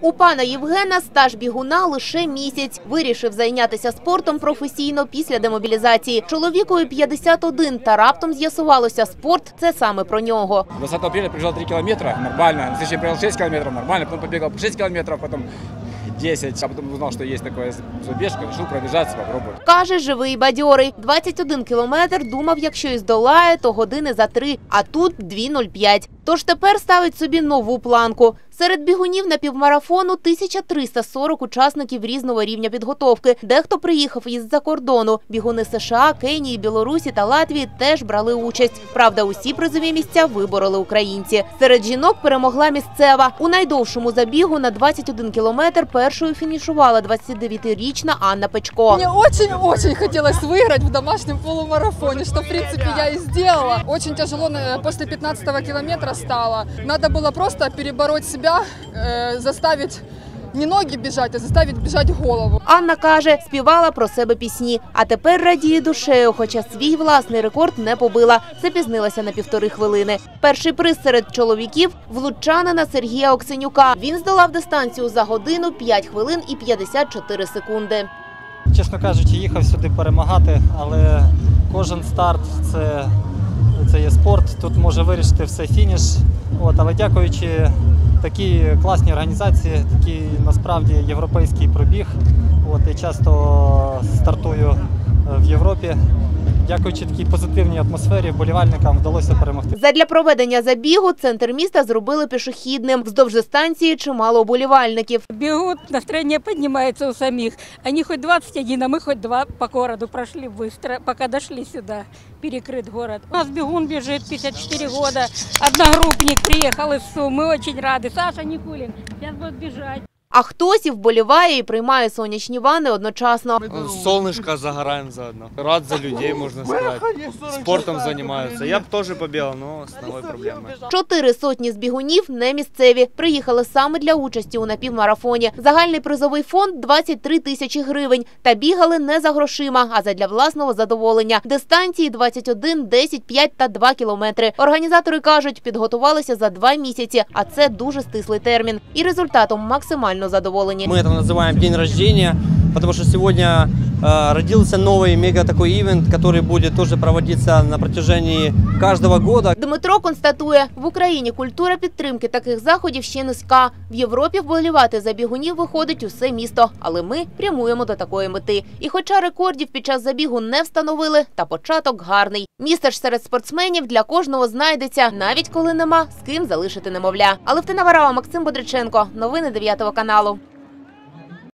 У пана Євгена стаж бігуна лише місяць. Вирішив зайнятися спортом професійно після демобілізації. Чоловікові 51, та раптом з'ясувалося, спорт – це саме про нього. 20 апреля пробежал 3 километра, нормально. На следующий 6 километров, нормально. Потом побегал 6 километров, потом 10. А потом узнал, что есть такая забежка, решил пробежаться, попробовать. Каже, живий бадьорий. 21 кілометр думав, якщо і здолає, то години за три, а тут 2.05. Тож тепер ставить собі нову планку. Серед бігунів на півмарафону 1340 учасників різного рівня підготовки. Дехто приїхав із-за кордону. Бігуни США, Кенії, Білорусі та Латвії теж брали участь. Правда, усі призові місця вибороли українці. Серед жінок перемогла місцева. У найдовшому забігу на 21 кілометр першою фінішувала 29-річна Анна Печко. Мне очень-очень хотелось выиграть в домашнем полумарафоне, что, в принципе, я и сделала. Очень тяжело э, после 15 километра стало. Надо было просто перебороть себя, э, заставить не ноги бежать, а заставить бежать голову. Анна каже, співала про себе пісні, а тепер радіє душею, хоча свій власний рекорд не побила. Запізнилася на півтори хвилини. Перший приз серед чоловіків – влучанина Сергія Оксенюка. Він здолав дистанцію за годину, 5 хвилин і 54 секунди. чесно кажучи, їхав сюди перемагати, але кожен старт це, це є спорт. Тут може вирішити все фініш. От, але дякуючи такій класній організації, такий насправді європейський пробіг. От, і часто стартую е, в Європі. Дякуючи такій позитивній атмосфері, вболівальникам вдалося перемогти. Задля проведення забігу центр міста зробили пішохідним. Вздовж дистанції чимало оболівальників. Бегут, настроение поднимается у самих. Они хоть 21, а мы хоть два по городу прошли быстро, пока дошли сюда. Перекрыт город. У нас бегун бежит, 54 года. Одногруппник приехал из Сум. Мы очень рады. Саша Никулин сейчас будет бежать. А хтось і вболіває, і приймає сонячні вани одночасно. Солнышко загораем заодно. Рад за людей, можно сказать. Спортом занимаются. Я бы тоже побегал, но с новой проблемой. Чотири сотні збігунів не місцеві. Приїхали саме для участі у напівмарафоні. Загальний призовий фонд – 23 тисячі гривень. Та бігали не за грошима, а задля власного задоволення. Дистанції – 21, 10, 5 та 2 кілометри. Організатори кажуть, підготувалися за два місяці, а це дуже стислий термін. І результатом максимально задоволені. Мы это называем день рождения, потому что сегодня э, родился новый мега такой ивент, который будет тоже проводиться на протяжении каждого года. Дмитро констатує, в Україні культура підтримки таких заходів ще низька. В Європі вболівати за бігунів виходить усе місто, але ми прямуємо до такої мети. І хоча рекордів під час забігу не встановили, та початок гарний. Місце ж серед спортсменів для кожного знайдеться, навіть коли нема з ким залишити немовля. Алевтина Варава, Максим Бодриченко. Новини 9 каналу.